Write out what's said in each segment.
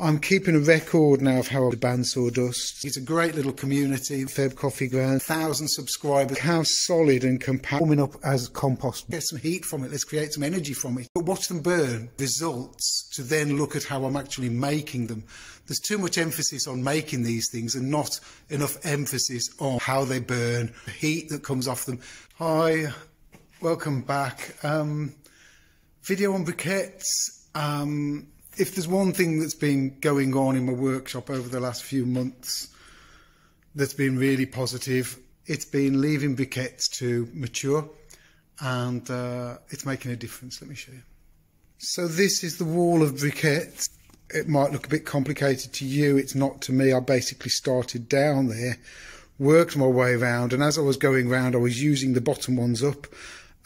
I'm keeping a record now of how I ban sawdust. It's a great little community, Feb Coffee Ground, thousand subscribers. How solid and compact, warming up as compost. Get some heat from it, let's create some energy from it. But watch them burn, results, to then look at how I'm actually making them. There's too much emphasis on making these things and not enough emphasis on how they burn, the heat that comes off them. Hi, welcome back. Um, video on briquettes. Um, if there's one thing that's been going on in my workshop over the last few months that's been really positive, it's been leaving briquettes to mature and uh, it's making a difference. Let me show you. So this is the wall of briquettes. It might look a bit complicated to you. It's not to me. I basically started down there, worked my way around, and as I was going round, I was using the bottom ones up,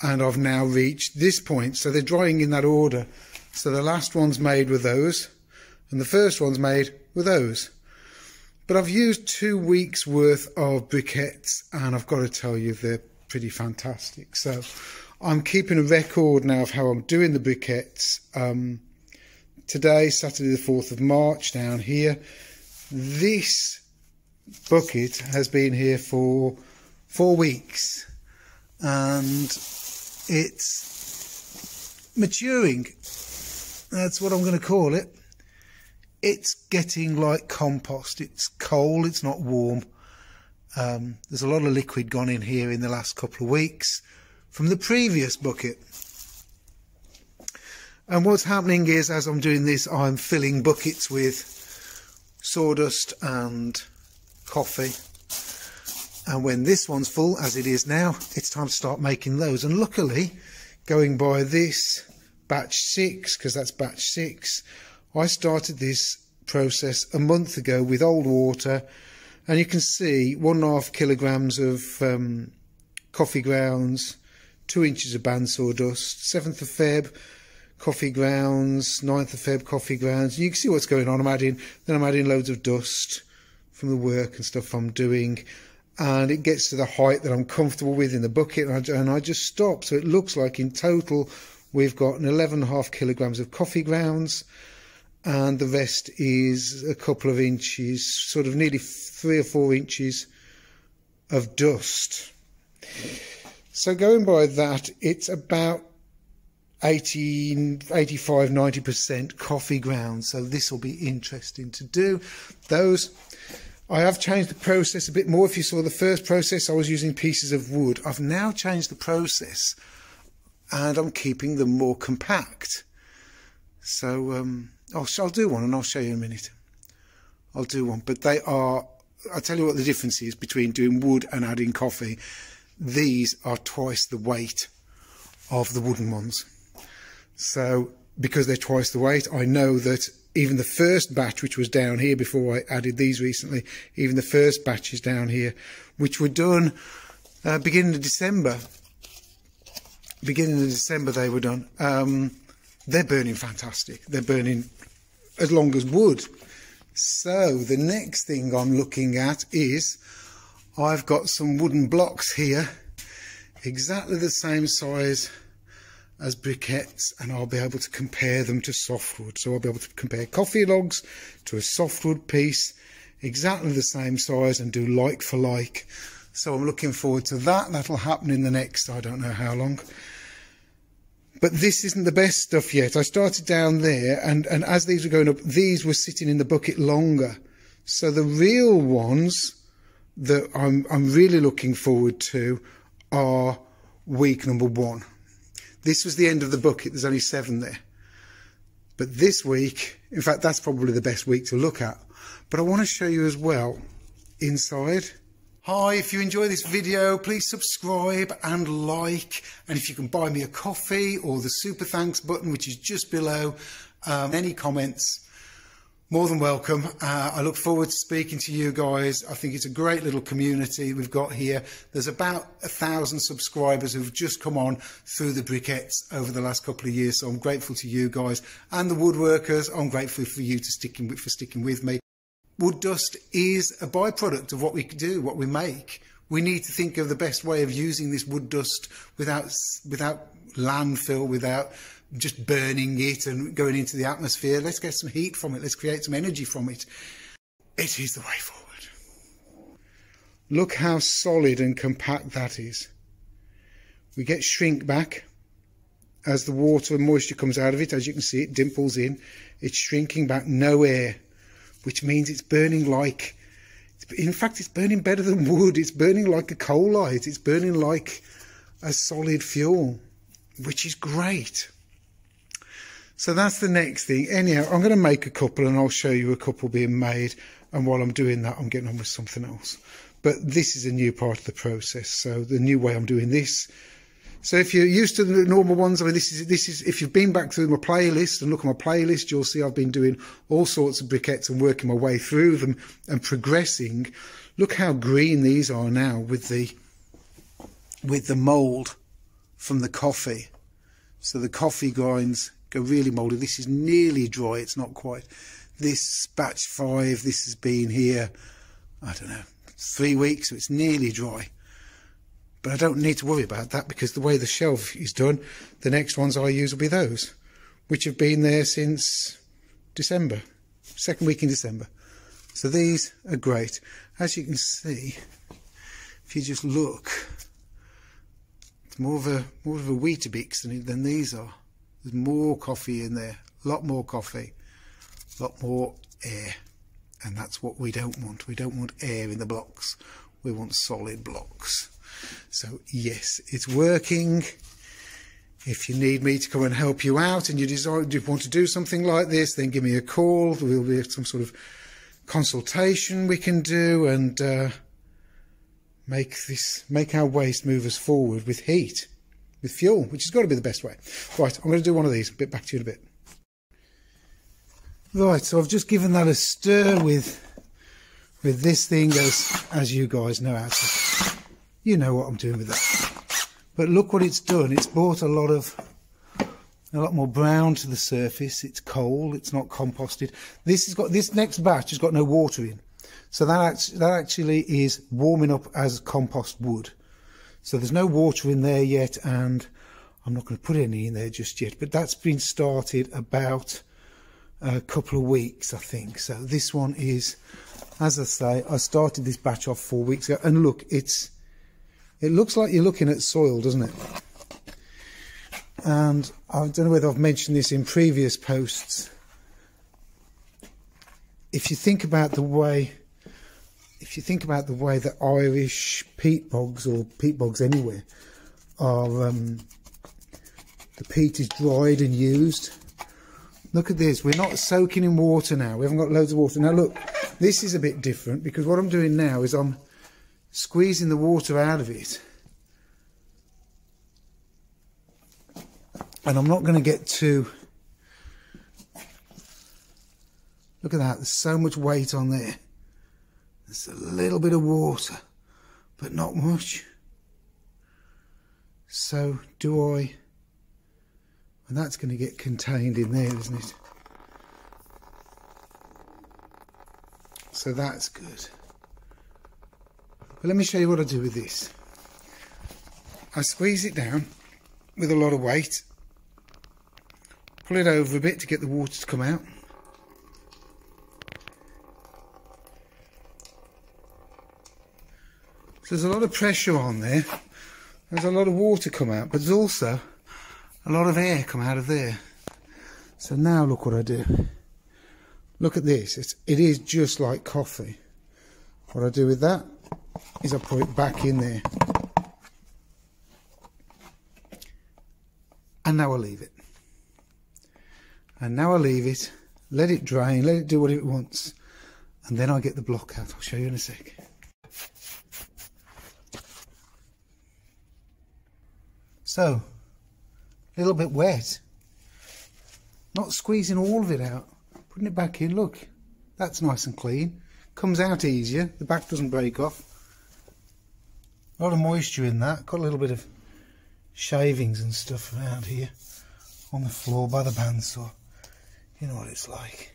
and I've now reached this point. So they're drying in that order. So the last one's made with those, and the first one's made with those. But I've used two weeks worth of briquettes, and I've got to tell you, they're pretty fantastic. So I'm keeping a record now of how I'm doing the briquettes. Um, today, Saturday the 4th of March, down here. This bucket has been here for four weeks, and it's maturing that's what I'm going to call it. It's getting like compost. It's cold, it's not warm. Um, there's a lot of liquid gone in here in the last couple of weeks from the previous bucket. And what's happening is, as I'm doing this, I'm filling buckets with sawdust and coffee. And when this one's full, as it is now, it's time to start making those. And luckily, going by this batch six, because that's batch six. I started this process a month ago with old water, and you can see one and a half kilograms of um, coffee grounds, two inches of bandsaw dust, 7th of Feb, coffee grounds, 9th of Feb, coffee grounds. You can see what's going on. I'm adding, then I'm adding loads of dust from the work and stuff I'm doing. And it gets to the height that I'm comfortable with in the bucket, and I, and I just stop. So it looks like in total We've got an 11.5 kilograms of coffee grounds, and the rest is a couple of inches, sort of nearly three or four inches of dust. So going by that, it's about 80, 85, 90% coffee grounds. So this will be interesting to do. Those, I have changed the process a bit more. If you saw the first process, I was using pieces of wood. I've now changed the process and I'm keeping them more compact. So um, I'll, I'll do one and I'll show you in a minute. I'll do one, but they are, I'll tell you what the difference is between doing wood and adding coffee. These are twice the weight of the wooden ones. So because they're twice the weight, I know that even the first batch, which was down here before I added these recently, even the first batches down here, which were done uh, beginning of December, beginning of December they were done. Um, they're burning fantastic. They're burning as long as wood. So the next thing I'm looking at is I've got some wooden blocks here, exactly the same size as briquettes, and I'll be able to compare them to softwood. So I'll be able to compare coffee logs to a softwood piece, exactly the same size, and do like for like. So I'm looking forward to that. That'll happen in the next, I don't know how long. But this isn't the best stuff yet. I started down there, and, and as these were going up, these were sitting in the bucket longer. So the real ones that I'm, I'm really looking forward to are week number one. This was the end of the bucket. There's only seven there. But this week, in fact, that's probably the best week to look at. But I want to show you as well inside Hi, if you enjoy this video, please subscribe and like. And if you can buy me a coffee or the super thanks button, which is just below, um, any comments, more than welcome. Uh, I look forward to speaking to you guys. I think it's a great little community we've got here. There's about a thousand subscribers who've just come on through the briquettes over the last couple of years. So I'm grateful to you guys and the woodworkers. I'm grateful for you to sticking with, for sticking with me wood dust is a byproduct of what we do, what we make. We need to think of the best way of using this wood dust without without landfill, without just burning it and going into the atmosphere. Let's get some heat from it. Let's create some energy from it. It is the way forward. Look how solid and compact that is. We get shrink back as the water and moisture comes out of it. As you can see, it dimples in. It's shrinking back, no air, which means it's burning like, in fact, it's burning better than wood. It's burning like a Coalite. It's burning like a solid fuel, which is great. So that's the next thing. Anyhow, I'm going to make a couple and I'll show you a couple being made. And while I'm doing that, I'm getting on with something else. But this is a new part of the process. So the new way I'm doing this. So if you're used to the normal ones, I mean, this is this is if you've been back through my playlist and look at my playlist, you'll see I've been doing all sorts of briquettes and working my way through them and progressing. Look how green these are now with the with the mould from the coffee. So the coffee grinds go really mouldy. This is nearly dry. It's not quite. This batch five, this has been here, I don't know, three weeks, so it's nearly dry. But I don't need to worry about that because the way the shelf is done, the next ones I use will be those, which have been there since December, second week in December. So these are great. As you can see, if you just look, it's more of a more of a Weetabix than, than these are. There's more coffee in there, a lot more coffee, a lot more air. And that's what we don't want. We don't want air in the blocks. We want solid blocks. So yes, it's working. If you need me to come and help you out and you desire, you want to do something like this, then give me a call. There will be some sort of consultation we can do and uh, make this make our waste move us forward with heat with fuel, which has got to be the best way. Right, I'm going to do one of these. Bit back to you in a bit. Right, so I've just given that a stir with with this thing as as you guys know how to. You know what I'm doing with that. But look what it's done. It's brought a lot of a lot more brown to the surface. It's cold. It's not composted. This has got this next batch has got no water in, so that that actually is warming up as compost would. So there's no water in there yet, and I'm not going to put any in there just yet. But that's been started about a couple of weeks, I think. So this one is, as I say, I started this batch off four weeks ago, and look, it's it looks like you're looking at soil, doesn't it? And I don't know whether I've mentioned this in previous posts. If you think about the way if you think about the way that Irish peat bogs or peat bogs anywhere are, um, the peat is dried and used. Look at this, we're not soaking in water now. We haven't got loads of water. Now look, this is a bit different because what I'm doing now is I'm squeezing the water out of it. And I'm not going to get too... Look at that, there's so much weight on there. There's a little bit of water, but not much. So do I, and that's going to get contained in there, isn't it? So that's good. But let me show you what I do with this. I squeeze it down with a lot of weight, pull it over a bit to get the water to come out. So there's a lot of pressure on there. There's a lot of water come out, but there's also a lot of air come out of there. So now look what I do. Look at this. It's, it is just like coffee. What I do with that is I put it back in there. And now I leave it. And now I leave it, let it drain, let it do what it wants. And then I get the block out. I'll show you in a sec. So, a little bit wet. Not squeezing all of it out. Putting it back in, look. That's nice and clean. Comes out easier. The back doesn't break off. A lot of moisture in that. Got a little bit of shavings and stuff around here on the floor by the bandsaw. You know what it's like.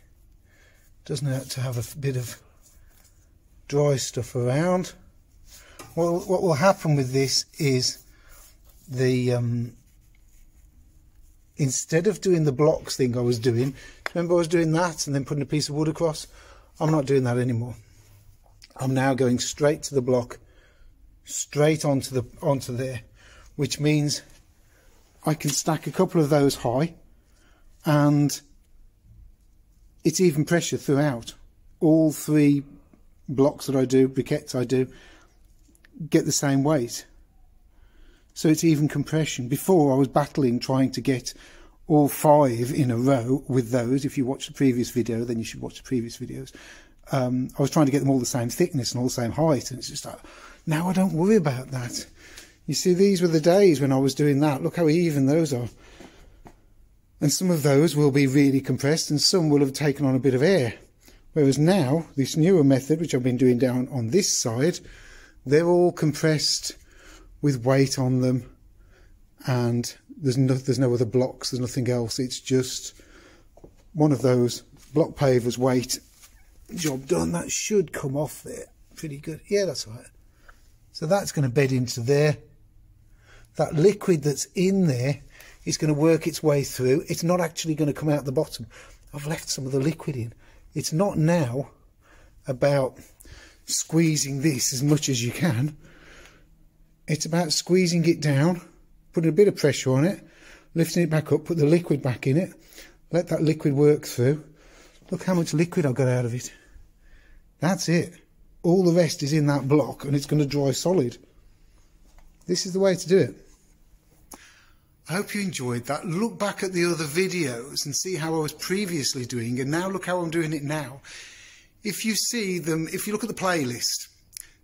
Doesn't have to have a bit of dry stuff around. Well, what will happen with this is the um, instead of doing the blocks thing I was doing, remember I was doing that and then putting a piece of wood across? I'm not doing that anymore. I'm now going straight to the block, straight onto the onto there, which means I can stack a couple of those high and it's even pressure throughout. All three blocks that I do, briquettes I do, get the same weight. So it's even compression. Before I was battling trying to get all five in a row with those. If you watch the previous video, then you should watch the previous videos. Um, I was trying to get them all the same thickness and all the same height. And it's just like, now I don't worry about that. You see, these were the days when I was doing that. Look how even those are. And some of those will be really compressed and some will have taken on a bit of air. Whereas now, this newer method, which I've been doing down on this side, they're all compressed with weight on them and there's no, there's no other blocks, there's nothing else. It's just one of those block pavers weight job done. That should come off there pretty good. Yeah, that's right. So that's going to bed into there. That liquid that's in there is going to work its way through. It's not actually going to come out the bottom. I've left some of the liquid in. It's not now about squeezing this as much as you can. It's about squeezing it down, putting a bit of pressure on it, lifting it back up, put the liquid back in it, let that liquid work through. Look how much liquid I got out of it. That's it. All the rest is in that block and it's going to dry solid. This is the way to do it. I hope you enjoyed that. Look back at the other videos and see how I was previously doing and now look how I'm doing it now. If you see them, if you look at the playlist,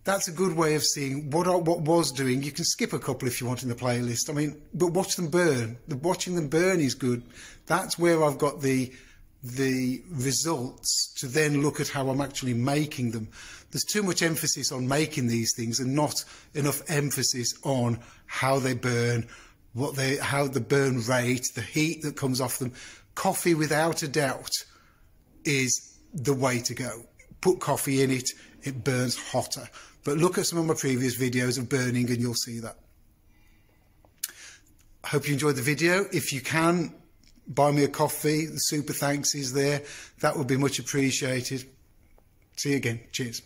that's a good way of seeing what I, what was doing. You can skip a couple if you want in the playlist. I mean, but watch them burn. The watching them burn is good. That's where I've got the the results to then look at how I'm actually making them. There's too much emphasis on making these things and not enough emphasis on how they burn, what they, how the burn rate, the heat that comes off them. Coffee, without a doubt, is the way to go. Put coffee in it, it burns hotter. But look at some of my previous videos of burning and you'll see that. I hope you enjoyed the video. If you can, buy me a coffee. The super thanks is there. That would be much appreciated. See you again. Cheers.